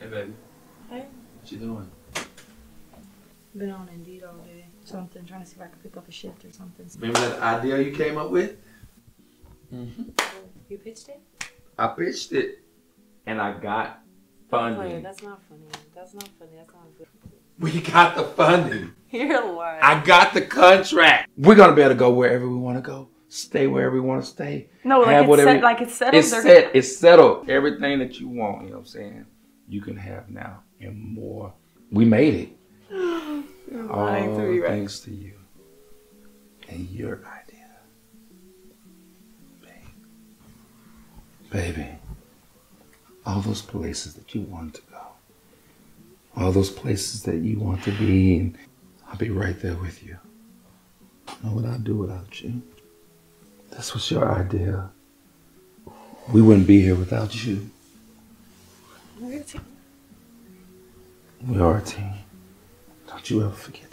Hey, baby. Hey. What you doing? Been on Indeed all day. Something, trying to see if I could pick up a shift or something. Remember that idea you came up with? Mm-hmm. You pitched it? I pitched it, and I got Wait, funding. that's not funny. That's not funny. That's not funny. We got the funding. You're lying. I got the contract. We're gonna be able to go wherever we want to go, stay wherever we want to stay. no, like it's, whatever set, you- like it's settled. It's set. It's settled. Everything that you want, you know what I'm saying, you can have now and more. We made it. All right? thanks to you and your idea, babe. Baby, all those places that you want to go, all those places that you want to be, in, I'll be right there with you. Know what I'd do without you? This was your idea. We wouldn't be here without you. We are a team. Don't you ever forget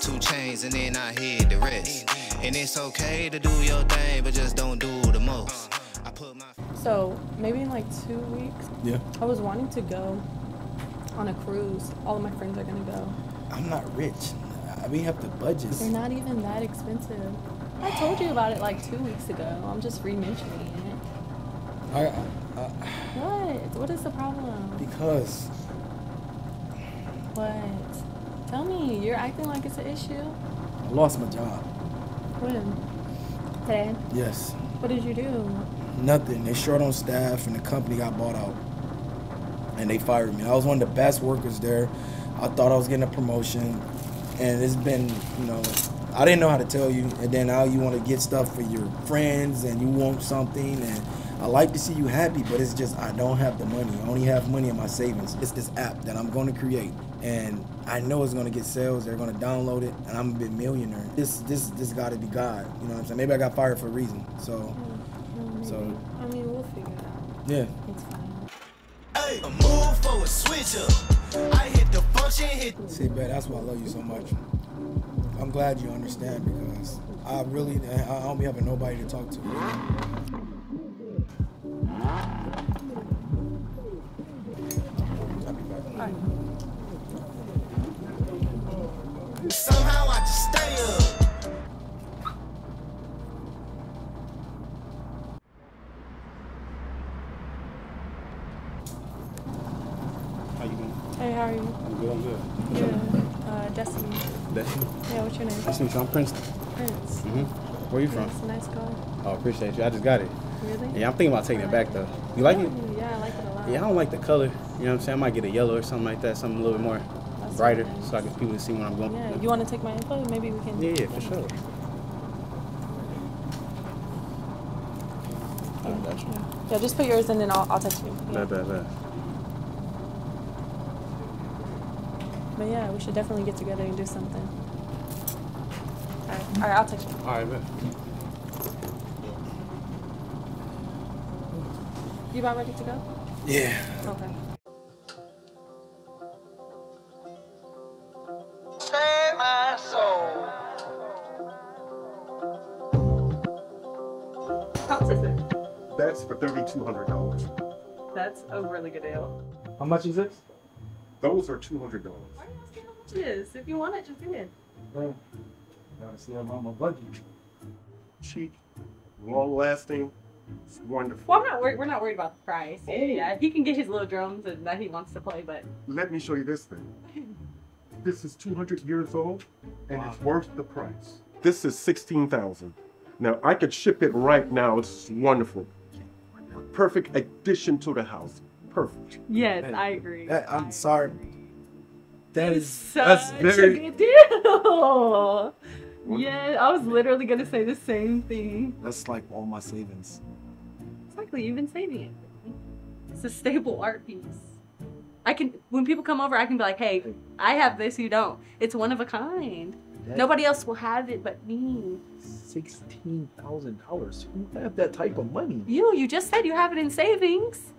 Two chains and then I hit the rest. And it's okay to do your thing, but just don't do the most. I put my So maybe in like two weeks, Yeah. I was wanting to go on a cruise. All of my friends are gonna go. I'm not rich. I we have the budgets. They're not even that expensive. I told you about it like two weeks ago. I'm just re-mentioning it. I, I, I, What? What is the problem? because What? Tell me. You're acting like it's an issue. I lost my job. When? Today? Yes. What did you do? Nothing. They short on staff and the company got bought out. And they fired me. I was one of the best workers there. I thought I was getting a promotion. And it's been, you know, I didn't know how to tell you. And then now you want to get stuff for your friends and you want something. And I like to see you happy, but it's just I don't have the money. I only have money in my savings. It's this app that I'm going to create. And I know it's going to get sales. They're going to download it. And I'm going to be a millionaire. This, this, this got to be God. You know what I'm saying? Maybe I got fired for a reason. So, Mm, So- I mean, we'll figure it out. yeah. It's fine. Hey, a move for a switch up. I hit the function, hit See, bet that's why I love you so much. I'm glad you understand because I really I don't be having nobody to talk to. Somehow I just stay up. How you doing? Hey, how are you? I'm good. I'm good. Yeah. Uh, Destiny. That's you. Yeah, what's your name? Nice to meet. I'm Princeton. Prince. Mm-hmm. Where you from? It's a nice car. Oh, appreciate you. I just got it. Really? Yeah, I'm thinking about taking it back though. You like it? Yeah, I like it a lot. Yeah, I don't like the color. You know what I'm saying? I might get a yellow or something like that, something a little bit more That's brighter, so I can people can see when I'm going. Yeah, you want to take my info? Maybe we can. Yeah, yeah, for sure. I got you. Yeah, just put yours in and I'll, I'll text you. Yeah. Bad, bad, bad. But yeah, we should definitely get together and do something. Alright, alright, I'll text you. All right, bet. You about ready to go? Yeah. Okay. $200. That's a really good deal. How much is this? Those are $200. Why are you how much it is? If you want it, just get it. Gotta see I'm on my budget. Cheap, long lasting, it's wonderful. Well, I'm not worried. We're not worried about the price. Oh. Yeah, he can get his little drums and that he wants to play, but let me show you this thing. this is 200 years old, and wow. it's worth the price. This is 16,000. Now I could ship it right now. It's wonderful. Perfect addition to the house. Perfect. Yes, I agree. That- I'm sorry. That is Such that's very a good deal. Yeah, I was literally gonna say the same thing. that's like all my savings. Exactly, you've been saving it. It's a stable art piece. I can when people come over, I can be like, "Hey, I have this, you don't. It's one of a kind. That- Nobody else will have it but me. Sixteen thousand dollars. Who have that type of money? You, you just said you have it in savings.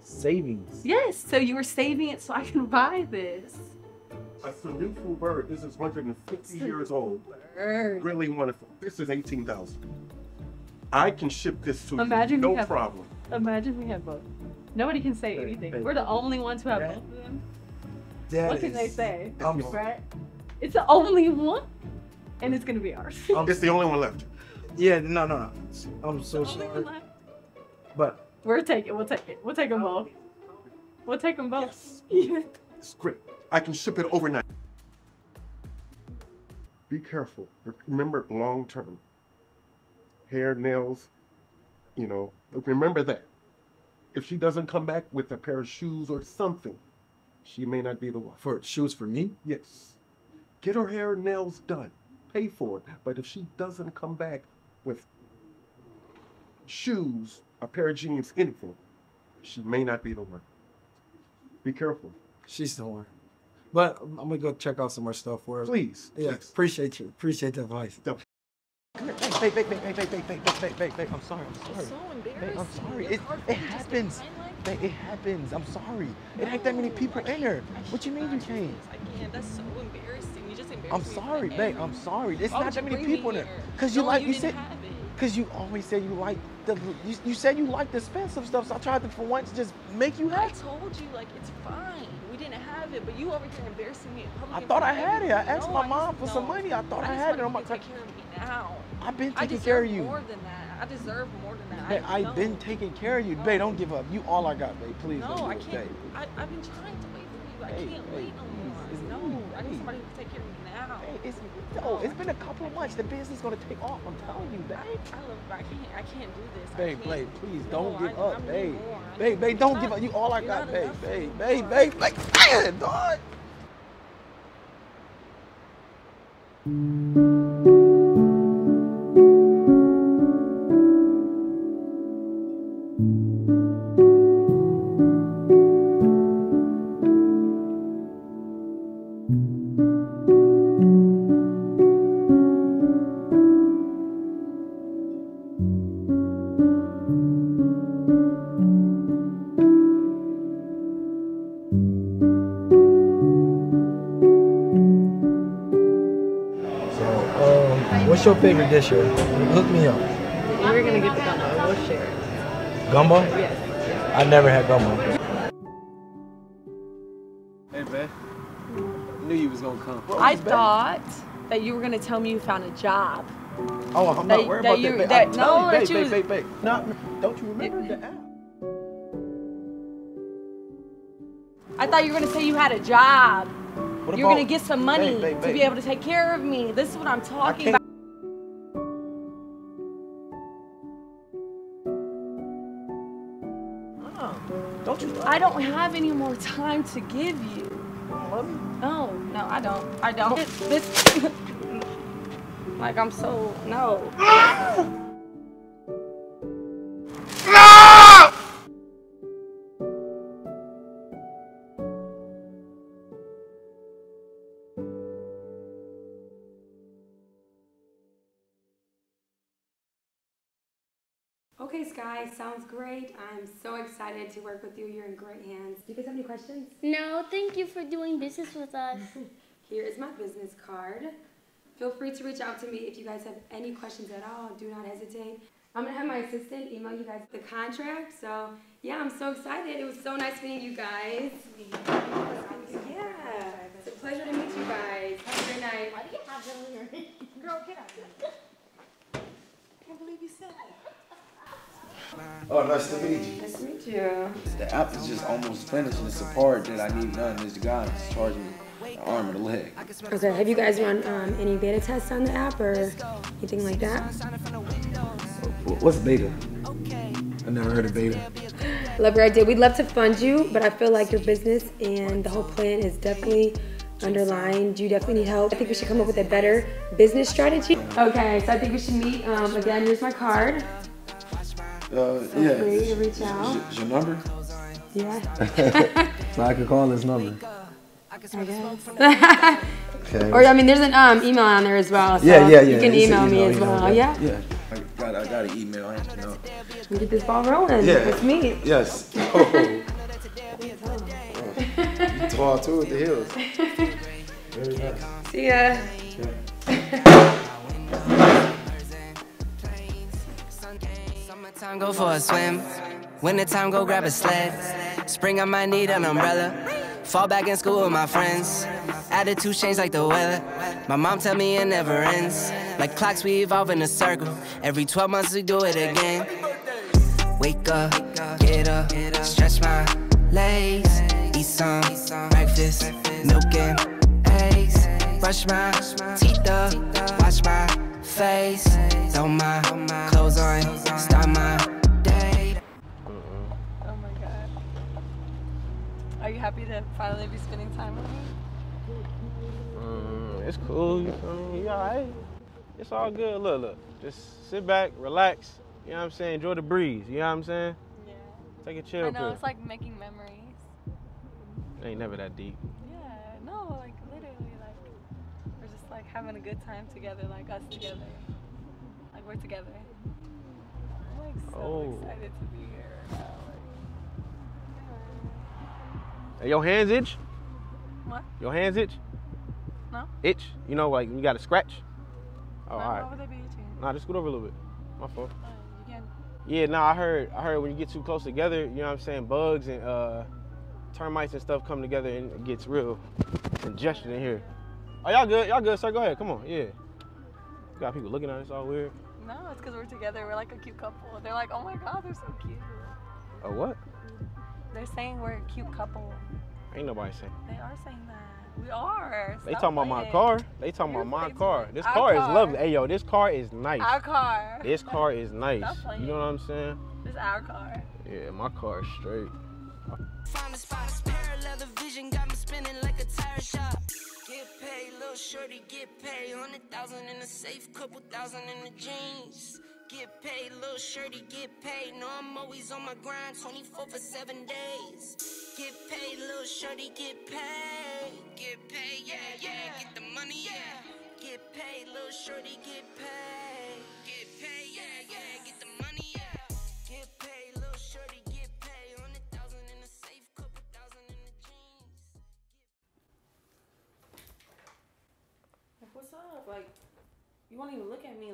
Savings. Yes, so you were saving it so I can buy this. A beautiful bird. This is 150 years old. Bird. Really wonderful. This is 18,000. I can ship this to Imagine you. we No have- problem. Imagine we had both. Nobody can say anything. hey. We're the only ones who have That- both of them. That What can they say? I'm, Right? It's the only one, and it's gonna be ours. I'm- um, It's the only one left. yeah, no, no, no. I'm so The only one sorry. left. But We're taking. It. We'll take it. We'll take them both. We'll take them both. It's great. I can ship it overnight. Be careful. Remember long term. Hair, nails, you know, remember that. If she doesn't come back with a pair of shoes or something, she may not be the one. for shoes for me, Yes. Get her hair and nails done. Pay for it. But if she doesn't come back with shoes, a pair of jeans, anything, she may not be the one. Be careful. she's the one. But I'm gonna go check out some more stuff for her. Please. Yeah, please. appreciate you. Appreciate the advice. Don't- Come here, babe, babe, babe, babe, babe, babe, babe, babe, babe, babe, I'm sorry, I'm sorry. Babe, I'm sorry. It, it happens. Babe, it happens. I'm sorry. It ain't that many people in there. What you mean you can't? I can't. That's so embarrassing. You just embarrassed I'm sorry, babe. I'm sorry. It's Why not that many people in there. here? Cause you No, like you you said. Cause you always said you like the. You, you said you like the expensive stuff, so I tried to for once just make you happy. I told you, like, it's fine. We didn't have it, but you over here embarrassing me in public. I thought I had it. I asked No, my I mom just- for some money. I thought I just had it I'm to take care of me now. I've been taking care of you. more than that. I deserve more than that. Babe, I I've been taking care of you. Babe, don't give up. You all I got, babe. Please No, don't I give up, can't. babe. I, I've been trying to wait for you. I Hey, can't hey, wait no more. No, me, I need somebody to take care of me now. Hey, it's no, oh, it's been a couple of months. The business is gonna take off. I'm telling you, babe. I love. I can't. I can't do this. I Babe, babe, please don't give I- up, I babe. Babe, babe, don't give up. You all I got, babe, babe, babe, babe. Like, man, dog. What's your favorite dish here? Hook me up. We're gonna get the gumbo. We'll share it. Gumbo? Yes. I never had gumbo. Hey, man. Knew you was gonna come. I thought that you were gonna tell me you found a job. Oh, I'm That- not worried that about you- that, babe. that- I'm no, telling you, that babe, you babe, was- babe, babe. No, don't you remember the app? I thought you were gonna say you had a job. What you were about- gonna get some money Babe, babe, to be able to take care of me. This is what I'm talking about. I don't have any more time to give you. No, no, I don't. I don't. This, this like I'm so no. Ah! Okay, Sky, sounds great. I'm so excited to work with you. You're in great hands. Do you guys have any questions? No, thank you for doing business with us. Here is my business card. Feel free to reach out to me if you guys have any questions at all. Do not hesitate. I'm gonna have my assistant email you guys the contract. So yeah, I'm so excited. It was so nice meeting you guys. Yeah, it's a pleasure to meet you guys. Have a great night. Why do you have them in your Girl, get out of here. Can't believe you said that. Oh, nice to meet you. Nice to meet you. The app is just almost finished, and it's a part that I need done. This guy is charging me arm or the leg. Okay, have you guys run um, any beta tests on the app or anything like that? Wh- What's beta? I never heard of beta. Love your idea. We'd love to fund you, but I feel like your business and the whole plan is definitely underlined. You definitely need help. I think we should come up with a better business strategy. Okay, so I think we should meet. Um, again, here's my card. Uh, Feel yeah. free to reach out. Is your number? Yeah. So I could call this number. I guess. Okay. or I mean, there's an um, email on there as well. So Yeah, yeah, yeah. You can It's an email me email, as email, well. yeah. Yeah. Yeah. I got, I got an email. I have to know. We get this ball rolling. Yeah. Let's meet. Yes. Oh. you tall too with the heels. Very nice. See ya. Summertime, go for a swim. Winter time, go grab a sled. Spring, I might need an umbrella. Fall back in school with my friends. Attitude change like the weather. My mom tell me it never ends. Like clocks, we evolve in a circle. Every 12 months, we do it again. Wake up, get up, stretch my legs. Eat some breakfast, milk and eggs. Brush my teeth up, wash my face. Throw my clothes on, start my day. Oh my god. Are you happy to finally be spending time with me? Mm, it's cool. You feel me? You alright? It's all good. Look, look. Just sit back, relax. You know what I'm saying? Enjoy the breeze. You know what I'm saying? Yeah. Take a chill I know, pill. it's like making memories. Ain't never that deep. Yeah, no, like like having a good time together, like us together. Like we're together. I'm like so Oh. excited to be here right now. Hey, your hands itch? What? Your hands itch? No? Itch? You know, like you got to scratch? Oh, no, all why would they be itching? Nah, just scoot over a little bit. My fault. Uh, you can. Yeah, no, I heard I heard when you get too close together, you know what I'm saying, bugs and uh termites and stuff come together and it gets real congestion in here. Oh y'all good, y'all good, sir. Go ahead, come on, yeah. Got people looking at us all weird. No, it's because we're together. We're like a cute couple. They're like, oh my god, they're so cute. Oh what? They're saying we're a cute couple. Ain't nobody saying. They are saying that. We are. They Stop talking about my car. They talking You're about my car. This Our car, is lovely. Hey yo, this car is nice. Our car. This car is nice. Stop. You know what I'm saying? This is our car. Yeah, my car is straight. Vision got me spinning like a tire shop. Get paid, little shorty, get paid. Hundred thousand in the safe, couple thousand in the jeans. Get paid, little shorty, get paid. No, I'm always on my grind, 24 for seven days. Get paid, little shorty, get paid. Get paid, yeah, yeah, get the money, yeah. Get paid, little shorty, get paid.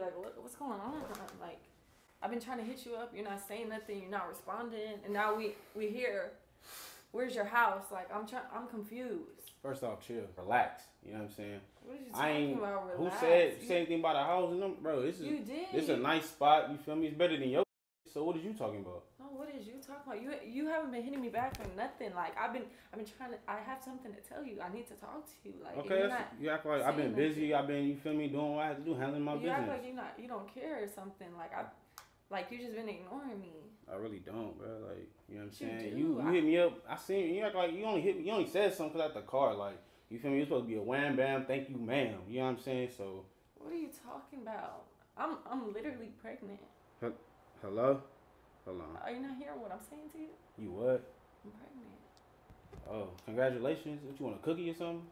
Like, what, what's going on? Like, I've been trying to hit you up. You're not saying nothing. You're not responding. And now we we here. Where's your house? Like, I'm trying. I'm confused. First off, chill, relax. You know what I'm saying? What are you I talking ain't. about? Who said You- say anything about a house and them, bro? This is You did. this is a nice spot. You feel me? It's better than your. So what are you talking about? What is you talking about? You you haven't been hitting me back for nothing. Like I've been I've been trying to. I have something to tell you. I need to talk to you. Like Okay, you're that's, not you act like I've been busy. I've been you feel me doing what I have to do, handling my you act business. like you not you don't care or something. Like I, like you just been ignoring me. I really don't, bro. Like you know what I'm You saying? do. You you I- hit me up. I seen you act like you only hit me. You only said something at the car. Like you feel me? You're supposed to be a wham bam, thank you, ma'am. You know what I'm saying? So What are you talking about? I'm I'm literally pregnant. hello, hold on. Are you not hearing what I'm saying to you? You what? I'm pregnant. Oh, congratulations. What you want a cookie or something?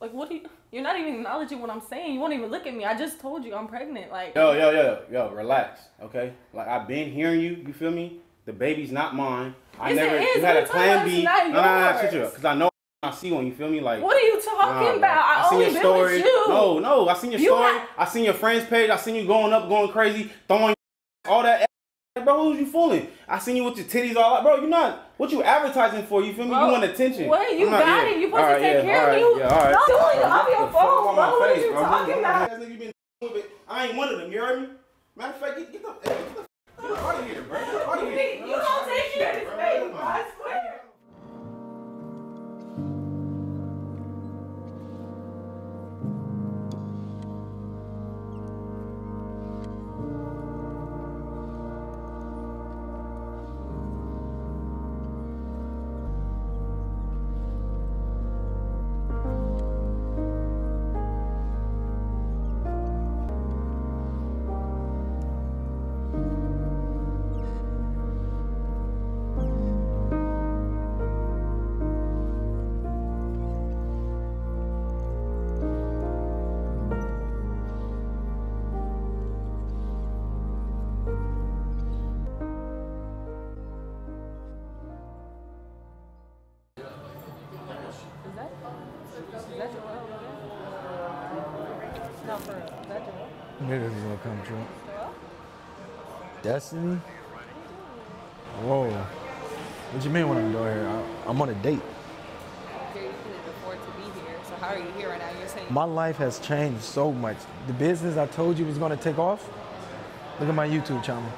Like what do you? You're not even acknowledging what I'm saying. You won't even look at me. I just told you I'm pregnant. Like Yo, yo, yo, yo, relax, okay? Like I've been hearing you, you feel me? The baby's not mine. I Yes, never is. you had a plan B. No, not no, no, yours. shut you up. Cause I know I see one, you feel me? Like What are you talking Nah, about? I, seen only your story. you. No, no, I seen your You story. ha- I seen your friends page. I seen you going up, going crazy, throwing all that. Like, bro, who's you fooling? I seen you with your titties all out, bro. You not what you advertising for? You feel me? Bro, you want attention? wait, you I'm not- got yeah. it. You supposed All to take yeah, care all of right, me. Yeah, all right. Don't do it off your phone, on bro. What are you bro. talking about? you been with it. I ain't one of them. You heard me? Matter of fact, get, get the get the get out of here, bro. Get out of You here. you don't take care of this baby, bro? Maybe this is gonna come true. Destiny? Whoa. What you mean when I'm doing here? I, I'm on a date. Here, you couldn't afford to be here. So how are you here right now? You're saying My life has changed so much. The business I told you was gonna take off. Look at my YouTube channel.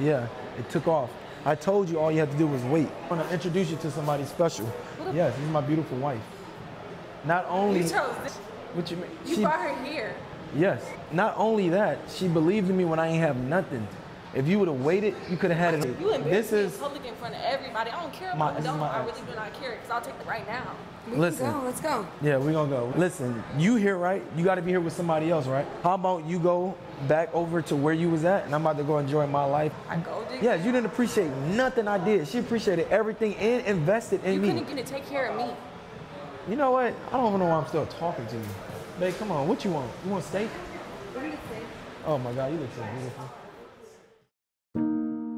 Yeah, it took off. I told you all you had to do was wait. I'm gonna introduce you to somebody special. Yes, this is my beautiful wife. Not only you chose this. What you mean? You she- brought her here. Yes. Not only that, she believed in me when I ain't have nothing. If you would have waited, you could have had it. You embarrassed This me in is public in front of everybody. I don't care about this who is don't. I really do not care because I'll take it right now. Listen. Go, let's go. Yeah, we're gonna go. Listen, you here, right? You got to be here with somebody else, right? How about you go back over to where you was at, and I'm about to go enjoy my life. I go dig Yeah, you didn't appreciate nothing I did. She appreciated everything and invested in You me. couldn't get to take care of me. You know what? I don't even know why I'm still talking to you. Babe, come on. What you want? You want steak? Oh my God, you look so beautiful.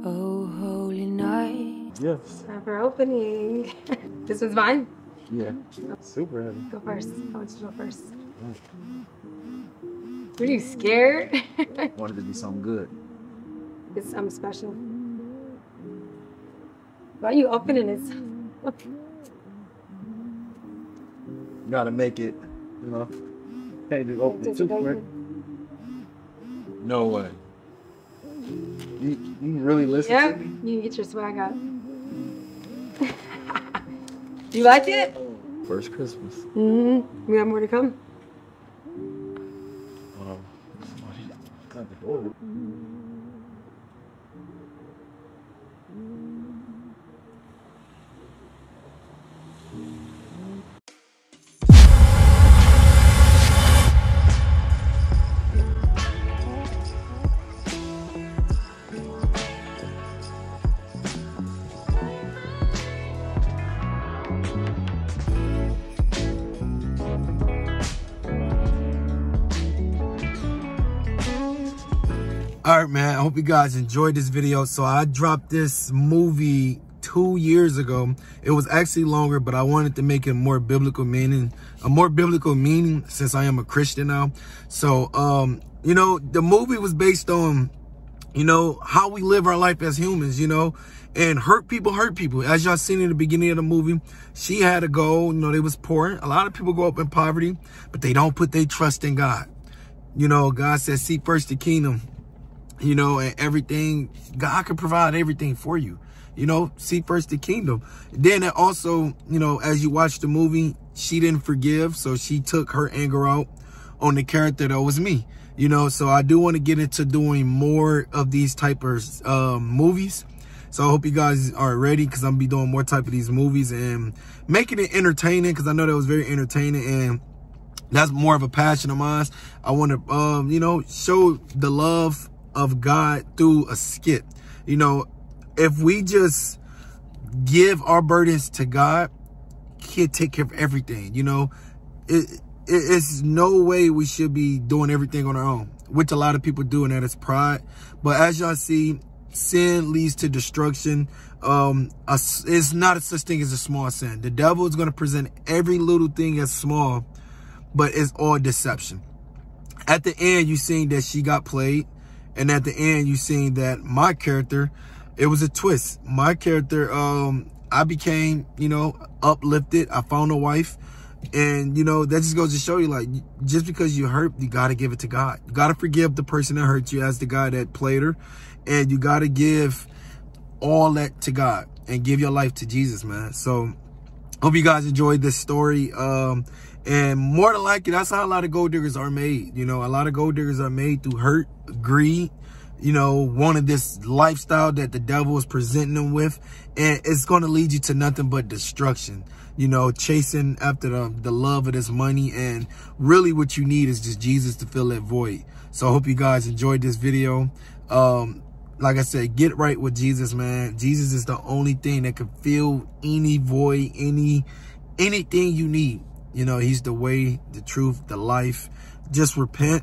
Oh, holy night. Yes. Time for opening. this one's mine. Yeah. Super heavy. Go first. I want you to go first. Mm. Are you scared? Wanted to be something good. it's something special. Why are you opening this? Gotta make it, you know. Can't just open it too quick. No way. You, you really listen Yeah, to me? you can get your swag up. you like it? First Christmas. Mm-hmm. We have more to come. Um, All right, man. I hope you guys enjoyed this video. So I dropped this movie two years ago. It was actually longer, but I wanted to make it more biblical meaning, a more biblical meaning since I am a Christian now. So, um, you know, the movie was based on, you know, how we live our life as humans, you know, and hurt people hurt people. As y'all seen in the beginning of the movie, she had a goal, you know, they was poor. A lot of people grow up in poverty, but they don't put their trust in God. You know, God says, seek first the kingdom you know, and everything, God can provide everything for you. You know, seek first the kingdom. Then it also, you know, as you watch the movie, she didn't forgive, so she took her anger out on the character that was me. You know, so I do want to get into doing more of these type of um, movies. So I hope you guys are ready because I'm gonna be doing more type of these movies and making it entertaining because I know that was very entertaining and that's more of a passion of mine. I want to, um, you know, show the love of God through a skit. You know, if we just give our burdens to God, He'll take care of everything. You know, it, it, it's no way we should be doing everything on our own, which a lot of people do, and that is pride. But as y'all see, sin leads to destruction. Um, a, it's not a such thing as a small sin. The devil is going to present every little thing as small, but it's all deception. At the end, you seen that she got played. And at the end, you seen that my character, it was a twist. My character, um, I became, you know, uplifted. I found a wife. And, you know, that just goes to show you, like, just because you hurt, you got to give it to God. You got to forgive the person that hurt you as the guy that played her. And you got to give all that to God and give your life to Jesus, man. So, hope you guys enjoyed this story. Um, and more than likely, that's how a lot of gold diggers are made. You know, a lot of gold diggers are made through hurt, greed, you know, wanting this lifestyle that the devil is presenting them with. And it's going to lead you to nothing but destruction. You know, chasing after the, the love of this money. And really what you need is just Jesus to fill that void. So I hope you guys enjoyed this video. Um, like I said, get right with Jesus, man. Jesus is the only thing that can fill any void, any anything you need. You know, he's the way, the truth, the life. Just repent.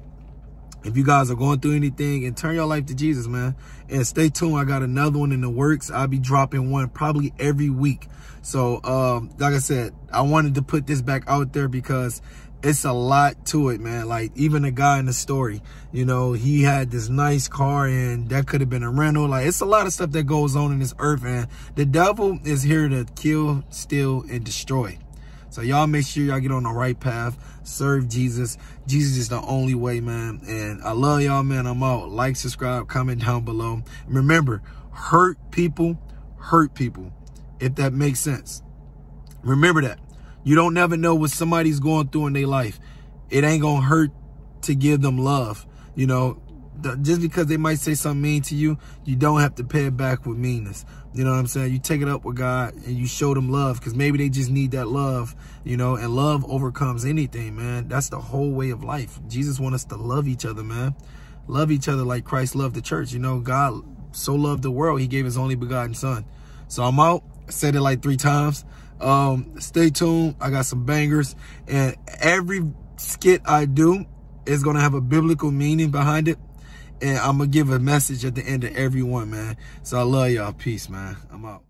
If you guys are going through anything and turn your life to Jesus, man. And stay tuned. I got another one in the works. I'll be dropping one probably every week. So, um, like I said, I wanted to put this back out there because it's a lot to it, man. Like even the guy in the story, you know, he had this nice car and that could have been a rental. Like it's a lot of stuff that goes on in this earth, and the devil is here to kill, steal, and destroy. So y'all make sure y'all get on the right path. Serve Jesus. Jesus is the only way, man. And I love y'all, man. I'm out. Like, subscribe, comment down below. Remember, hurt people, hurt people. If that makes sense. Remember that. You don't never know what somebody's going through in their life. It ain't going to hurt to give them love. You know, just because they might say something mean to you, you don't have to pay it back with meanness. You know what I'm saying? You take it up with God and you show them love because maybe they just need that love, you know, and love overcomes anything, man. That's the whole way of life. Jesus wants us to love each other, man. Love each other like Christ loved the church. You know, God so loved the world, he gave his only begotten son. So I'm out. I said it like three times. Um, stay tuned. I got some bangers and every skit I do is going to have a biblical meaning behind it. And I'm going to give a message at the end of every one, man. So I love y'all. Peace, man. I'm out.